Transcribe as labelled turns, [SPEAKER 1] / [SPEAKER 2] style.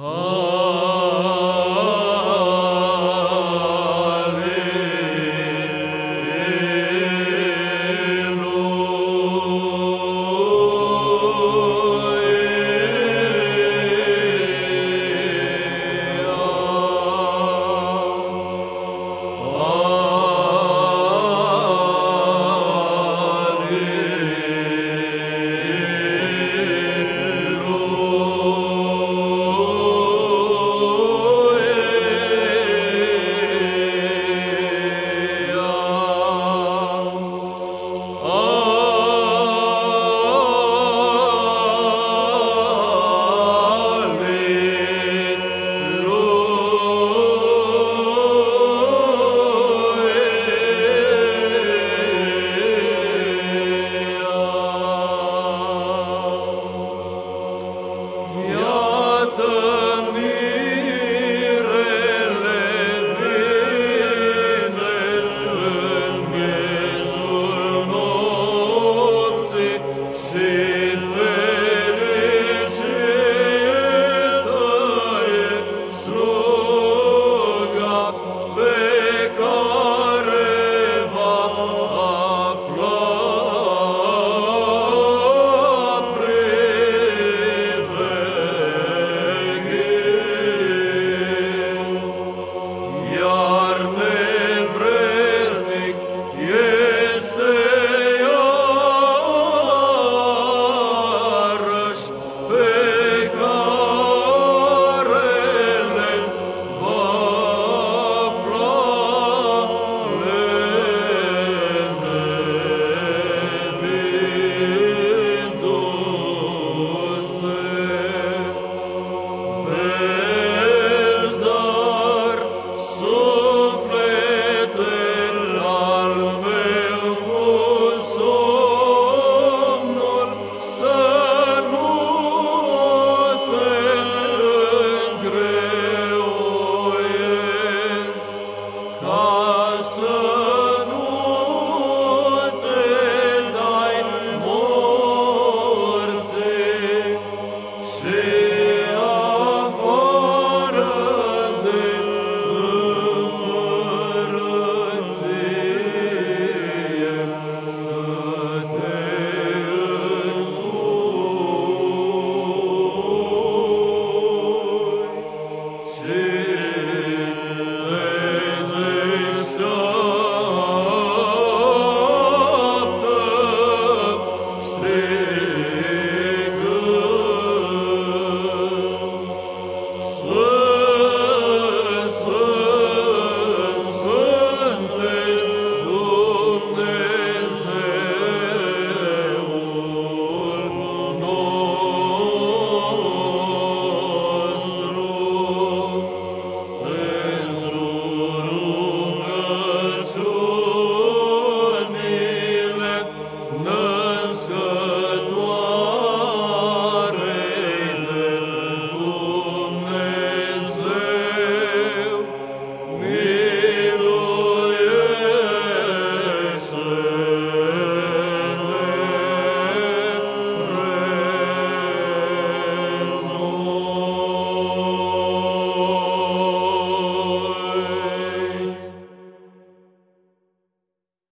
[SPEAKER 1] Oh. see. Jésus.